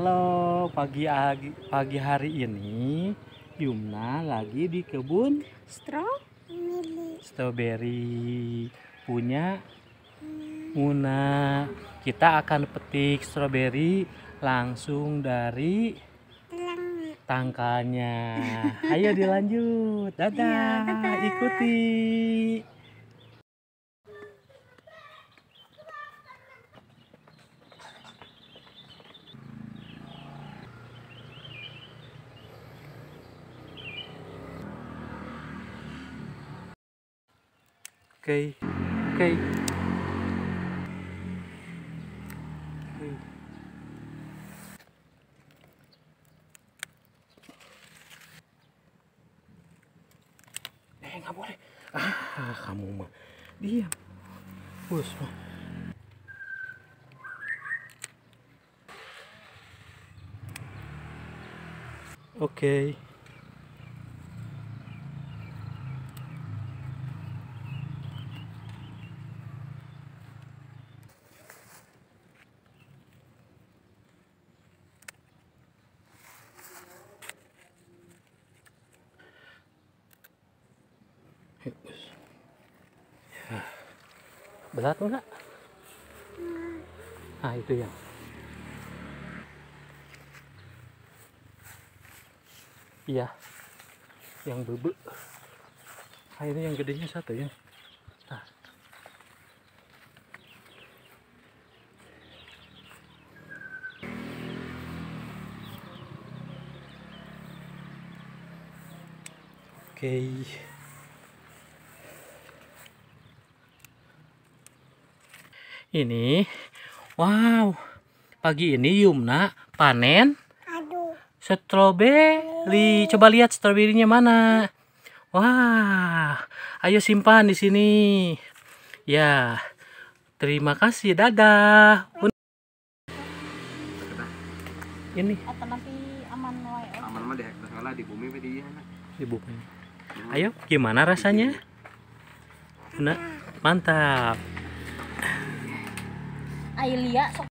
Halo, pagi agi- pagi hari ini Yumna lagi di kebun Strawberry. stroberi punya Muna. Kita akan petik stroberi langsung dari Telang. tangkalnya. Ayo dilanjut. Dadah, Iya, dadah. ikuti. Oke. Oke. Eh, nggak boleh. Ah, kamu mah. Diam. Bos mah. Oke. Ya. Berat enggak? Ah, itu yang. Iya. Yang bebe. Ah, ini yang gedenya satu ya. Nah. Oke. Ini, wow, pagi ini Yumna panen Aduh. stroberi. Coba lihat stroberinya mana. Wah, ayo simpan di sini. Ya, terima kasih. Dadah. Un- Ini atau nanti aman wae aman mah deh salah di bumi di. Ayo, gimana rasanya? Nah, mantap. Ailia